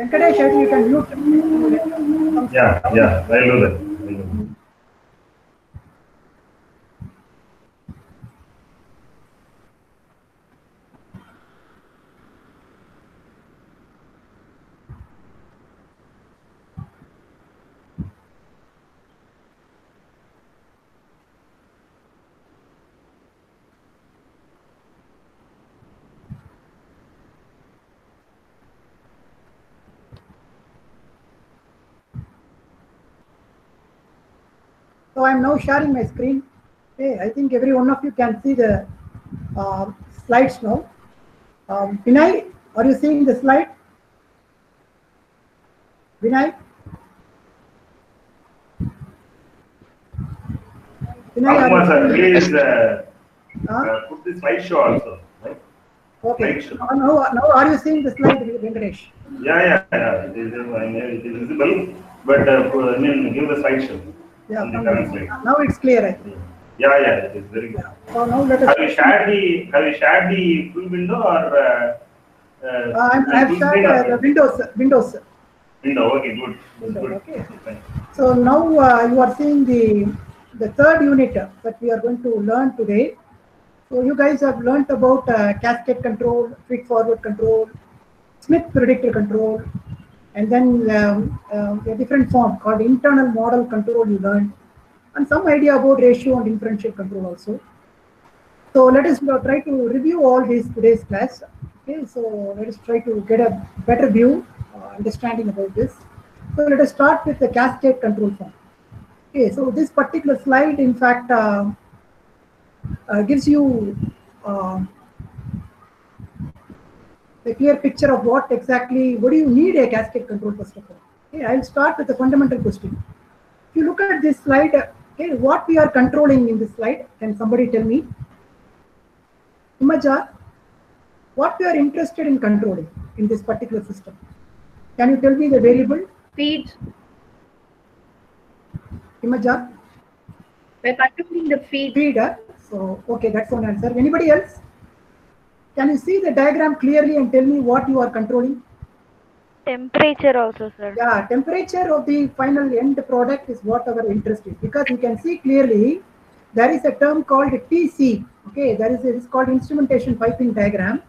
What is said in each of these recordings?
Venkatesh, you can mute. Yeah, yeah, I'll do that. That. So I'm now sharing my screen. Okay, I think every one of you can see the uh, slides now. Um, Vinay, are you seeing the slide? Vinay? Vinay, Kumar sir, please uh, Huh? uh, put the slideshow also. Right? Okay. Right. Now, now, now are you seeing the slide, Venkatesh? Yeah, yeah, yeah. It is, uh, it is visible, but uh, I mean, give the slideshow. Yeah, now, current slide. now it's clear. I think. Yeah, yeah, it is very good. So now let us. Have you shared the Have you shared the full window or? Uh, uh, Uh, I'm, have shared uh, the Windows. Windows. Window. Okay, good. Window, good. okay. Fine. So now uh, you are seeing the the third unit uh, that we are going to learn today. So you guys have learnt about uh, cascade control, feed forward control, Smith predictor control, and then um, uh, a different form called internal model control you learned, and some idea about ratio and differential control also. So let us try to review all these today's class. Okay, so let us try to get a better view, uh, understanding about this. So let us start with the cascade control form. Okay, so this particular slide, in fact, uh, uh, gives you uh, a clear picture of what exactly, what do you need a cascade control first of all. Okay, I'll start with the fundamental question. If you look at this slide, okay, what we are controlling in this slide, can somebody tell me? Imaja, what we are interested in controlling in this particular system? Can you tell me the variable? feed. Imaja? We're controlling the feed. feeder. So, okay, that's one answer. Anybody else? Can you see the diagram clearly and tell me what you are controlling? Temperature also, sir. Yeah, temperature of the final end product is what our interest is because you can see clearly there is a term called TC. Okay, there is a, it's called instrumentation piping diagram.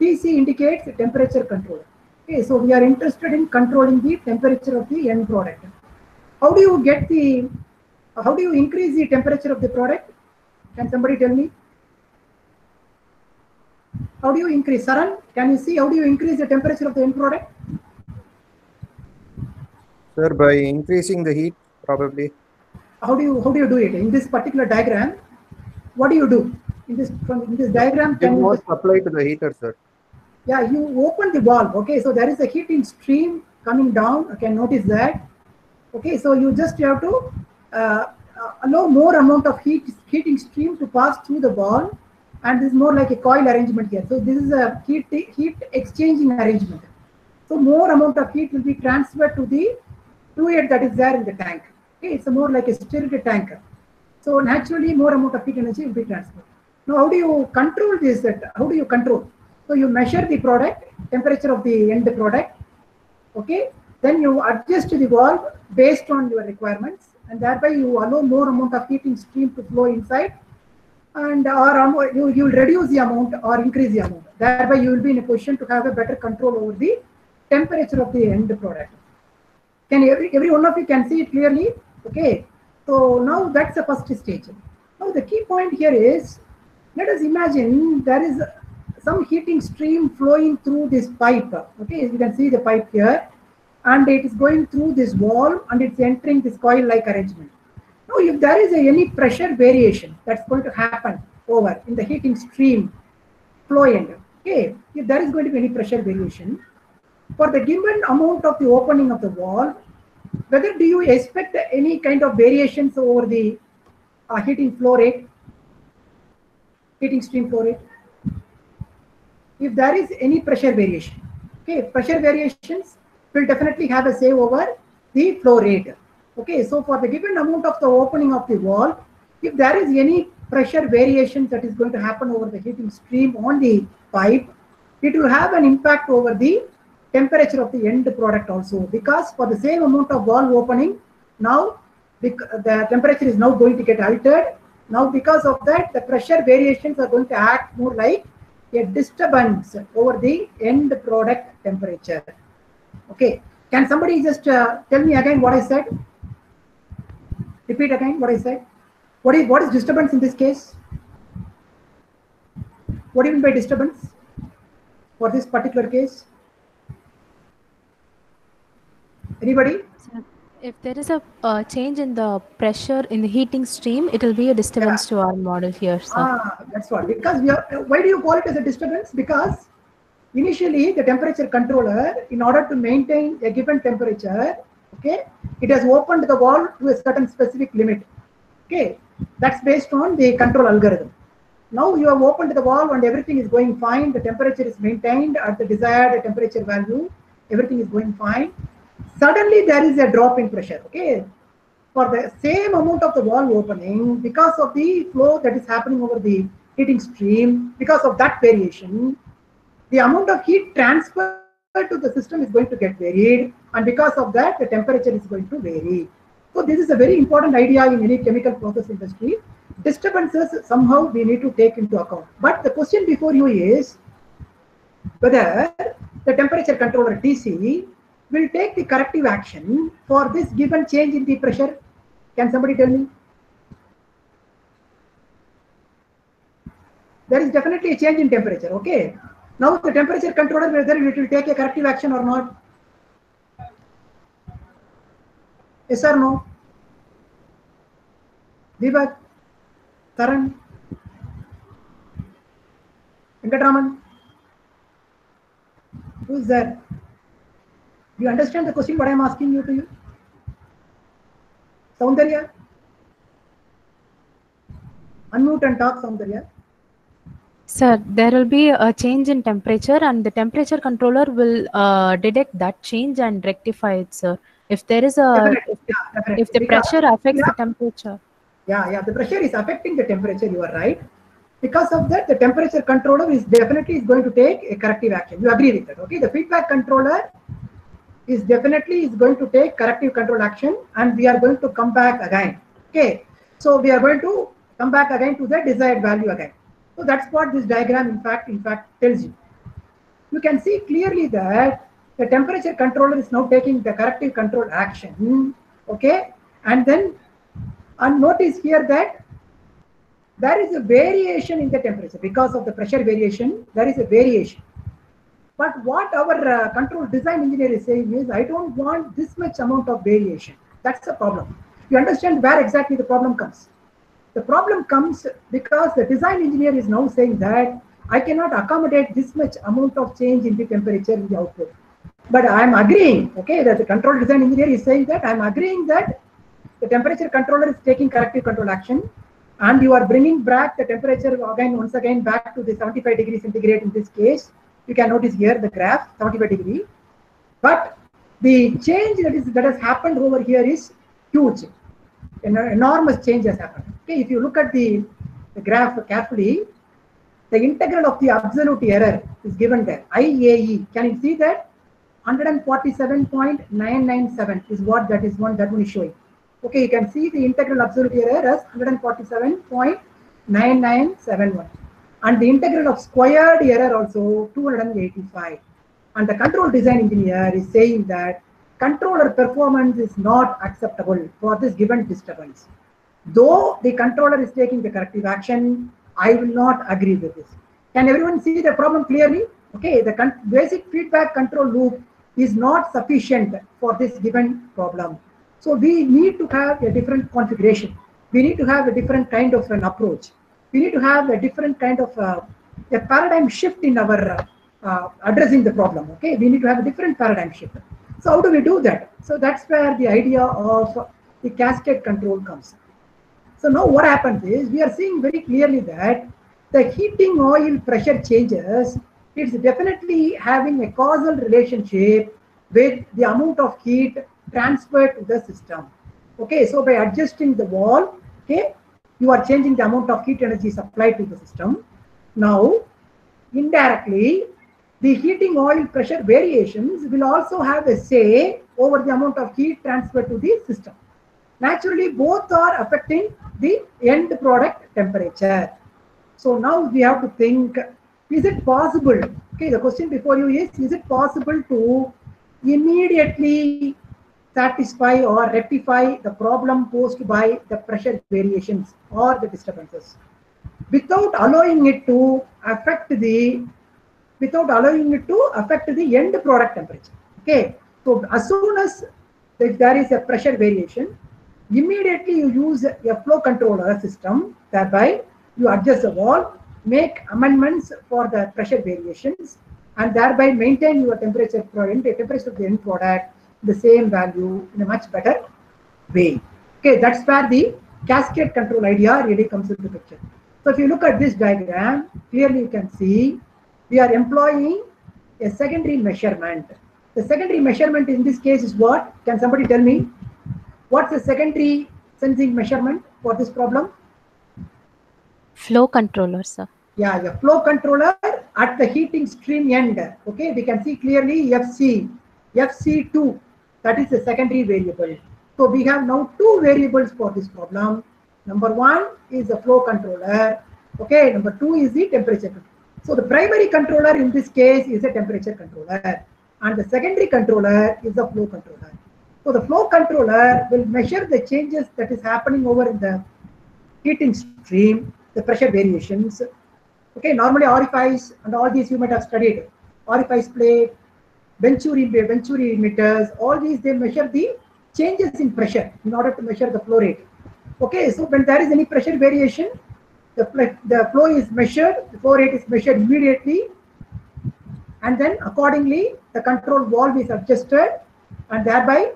TC indicates temperature control. Okay, so we are interested in controlling the temperature of the end product. How do you get the, how do you increase the temperature of the product? Can somebody tell me? How do you increase? Saran, can you see how do you increase the temperature of the end product? Sir, by increasing the heat, probably. how do you how do you do it in this particular diagram what do you do in this from in this diagram you more supply to the heater, sir. yeah you open the valve okay so there is a heating stream coming down you can notice that okay so you just have to uh, uh, allow more amount of heat heating stream to pass through the valve and this is more like a coil arrangement here. So this is a heat heat exchanging arrangement. So more amount of heat will be transferred to the fluid that is there in the tank. Okay it's more like a stirred tank. So naturally more amount of heat energy will be transferred. Now how do you control this? How do you control? So you measure the product temperature of the end product. Okay then you adjust the valve based on your requirements and thereby you allow more amount of heating stream to flow inside and or you you will reduce the amount or increase the amount. Thereby you will be in a position to have a better control over the temperature of the end product. Can every, every one of you can see it clearly? Okay. So now that's the first stage. Now the key point here is let us imagine there is some heating stream flowing through this pipe. Okay you can see the pipe here. And it is going through this wall and it's entering this coil like arrangement now if there is a, any pressure variation that's going to happen over in the heating stream flow end okay if there is going to be any pressure variation for the given amount of the opening of the valve whether do you expect any kind of variations over the uh, heating flow rate heating stream flow rate? If there is any pressure variation okay pressure variations will definitely have a say over the flow rate okay so for the given amount of the opening of the valve, if there is any pressure variation that is going to happen over the heating stream on the pipe it will have an impact over the temperature of the end product also because for the same amount of valve opening, now bec- the temperature is now going to get altered. Now because of that, the pressure variations are going to act more like a disturbance over the end product temperature. Okay, can somebody just uh, tell me again what I said? Repeat again what I said. What is what is disturbance in this case? What do you mean by disturbance for this particular case? Anybody? If there is a uh, change in the pressure in the heating stream, it will be a disturbance to our model here, sir. Ah, that's what. Because we are. Why do you call it as a disturbance? Because initially the temperature controller, in order to maintain a given temperature, okay, it has opened the valve to a certain specific limit. Okay, that's based on the control algorithm. Now you have opened the valve and everything is going fine. The temperature is maintained at the desired temperature value. Everything is going fine. Suddenly there is a drop in pressure. Okay, for the same amount of the valve opening, because of the flow that is happening over the heating stream, because of that variation, the amount of heat transfer to the system is going to get varied, and because of that, the temperature is going to vary. So this is a very important idea in any chemical process industry. Disturbances somehow we need to take into account. But the question before you is whether the temperature controller TC will take the corrective action for this given change in the pressure. Can somebody tell me? There is definitely a change in temperature. Okay. Now the temperature controller whether it will take a corrective action or not. Yes or no? Deepak, Taran, Venkatraman. Who is there? Do you understand the question what I am asking you to you? Soundarya? Unmute and talk, Soundarya. Sir, there will be a change in temperature and the temperature controller will uh, detect that change and rectify it, sir. If there is a, Definitely, if, if the Because- pressure affects yeah. the temperature. Yeah, yeah, the pressure is affecting the temperature, you are right. Because of that, the temperature controller is definitely is going to take a corrective action. You agree with that, okay? The feedback controller is definitely is going to take corrective control action and we are going to come back again. Okay, so we are going to come back again to the desired value again. So that's what this diagram in fact, in fact tells you. You can see clearly that the temperature controller is now taking the corrective control action, okay? And then and notice here that there is a variation in the temperature. Because of the pressure variation there is a variation. But what our uh, control design engineer is saying is i don't want this much amount of variation. That's the problem. You understand where exactly the problem comes? The problem comes because the design engineer is now saying that i cannot accommodate this much amount of change in the temperature in the output but i am agreeing okay? That the control design engineer is saying that i am agreeing that the temperature controller is taking corrective control action and you are bringing back the temperature again once again back to the 75 degrees centigrade in this case. You can notice here the graph 75 degree. But the change that is that has happened over here is huge. An enormous change has happened. Okay if you look at the, the graph carefully the integral of the absolute error is given there iae can you see that 147.997 is what that is one that one is showing. Okay you can see the integral absolute error as 147.9971 and the integral of squared error also 285 and the control design engineer is saying that controller performance is not acceptable for this given disturbance. Though the controller is taking the corrective action i will not agree with this. Can everyone see the problem clearly? Okay the basic feedback control loop is not sufficient for this given problem so we need to have a different configuration. We need to have a different kind of an approach. We need to have a different kind of uh, a paradigm shift in our uh, uh, addressing the problem. Okay, we need to have a different paradigm shift. So how do we do that? So that's where the idea of the cascade control comes. So now what happens is we are seeing very clearly that the heating oil pressure changes, it's definitely having a causal relationship with the amount of heat transferred to the system. Okay, so by adjusting the valve, okay, you are changing the amount of heat energy supplied to the system. Now, indirectly, the heating oil pressure variations will also have a say over the amount of heat transferred to the system. Naturally, both are affecting the end product temperature. So now we have to think, is it possible? Okay, the question before you is, is it possible to immediately satisfy or rectify the problem posed by the pressure variations or the disturbances without allowing it to affect the without allowing it to affect the end product temperature. Okay, so as soon as if there is a pressure variation, immediately you use a flow controller system, thereby you adjust the valve, make amendments for the pressure variations, and thereby maintain your temperature product, the temperature of the end product, the same value in a much better way. Okay, that's where the cascade control idea really comes into picture. So if you look at this diagram, clearly you can see we are employing a secondary measurement. The secondary measurement in this case is what? Can somebody tell me? What's the secondary sensing measurement for this problem? Flow controller, sir. Yeah, the flow controller at the heating stream end. Okay, we can see clearly FC, FC2, that is the secondary variable. So we have now two variables for this problem. Number one is the flow controller. Okay, number two is the temperature. So the primary controller in this case is a temperature controller and the secondary controller is the flow controller. So the flow controller will measure the changes that is happening over in the heating stream, the pressure variations. Okay, normally orifice and all these you might have studied. Orifice plate, Venturi, Venturi meters, all these they measure the changes in pressure in order to measure the flow rate. Okay, so when there is any pressure variation, the, the flow is measured, the flow rate is measured immediately, and then accordingly the control valve is adjusted, and thereby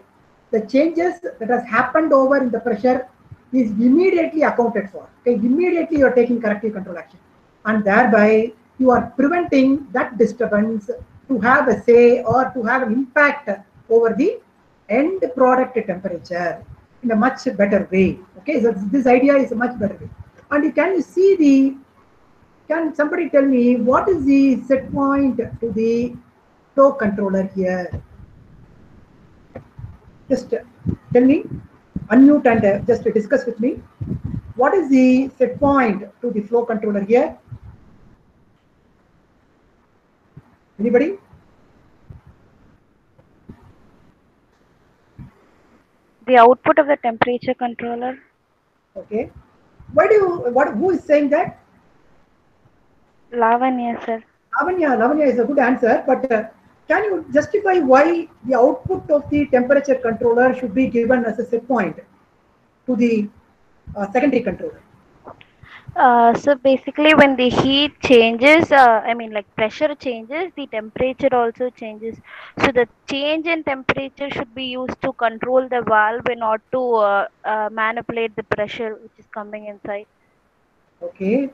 the changes that has happened over in the pressure is immediately accounted for. Okay, immediately you are taking corrective control action, and thereby you are preventing that disturbance to have a say or to have an impact over the end product temperature in a much better way. Okay, so this idea is a much better way. And can you see the, can somebody tell me what is the set point to the flow controller here? Just tell me, unmute and uh, just to discuss with me. What is the set point to the flow controller here? Anybody? The output of the temperature controller. Okay. Why do you, what, who is saying that? Lavanya, sir. Lavanya, Lavanya is a good answer, but uh, can you justify why the output of the temperature controller should be given as a set point to the uh, secondary controller? Uh, so basically, when the heat changes, uh, I mean, like pressure changes, the temperature also changes. So the change in temperature should be used to control the valve and not to uh, uh, manipulate the pressure which is coming inside. Okay.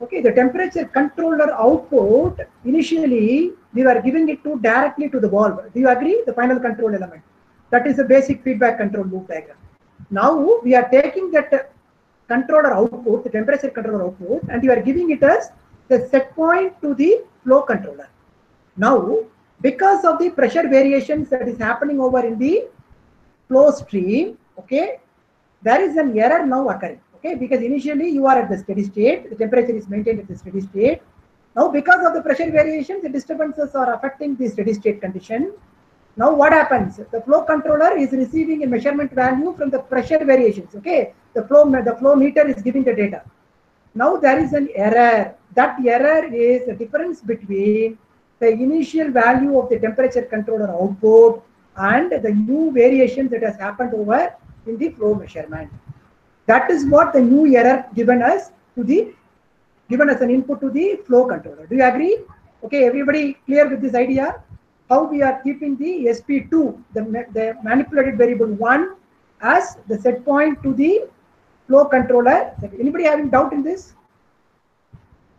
Okay, the temperature controller output, initially we were giving it to directly to the valve. Do you agree? The final control element. That is the basic feedback control loop diagram. Now we are taking that controller output, the temperature controller output, and you are giving it as the set point to the flow controller. Now, because of the pressure variations that is happening over in the flow stream, okay, there is an error now occurring. Okay, because initially you are at the steady state, the temperature is maintained at the steady state. Now, because of the pressure variations, the disturbances are affecting the steady state condition. Now, what happens? The flow controller is receiving a measurement value from the pressure variations. Okay, the flow the flow meter is giving the data. Now there is an error. That error is the difference between the initial value of the temperature controller output and the new variation that has happened over in the flow measurement. That is what the new error given us to the given as an input to the flow controller. Do you agree? Okay, everybody clear with this idea? How we are keeping the SP2, the, the manipulated variable 1 as the set point to the flow controller. Anybody having doubt in this?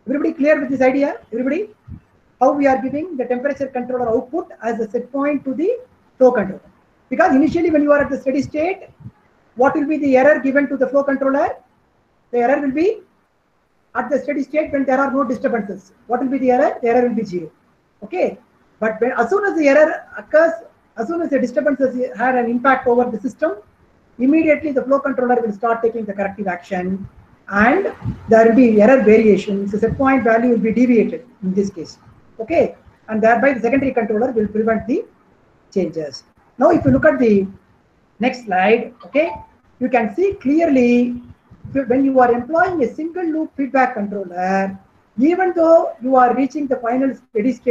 Everybody clear with this idea? Everybody? How we are giving the temperature controller output as a set point to the flow controller. Because initially when you are at the steady state, what will be the error given to the flow controller? The error will be at the steady state when there are no disturbances. What will be the error? The error will be zero. Okay, but when as soon as the error occurs, as soon as the disturbance has had an impact over the system, immediately the flow controller will start taking the corrective action and there will be error variations. The set point value will be deviated in this case. Okay, and thereby the secondary controller will prevent the changes. Now, if you look at the next slide, okay, you can see clearly when you are employing a single loop feedback controller, even though you are reaching the final steady state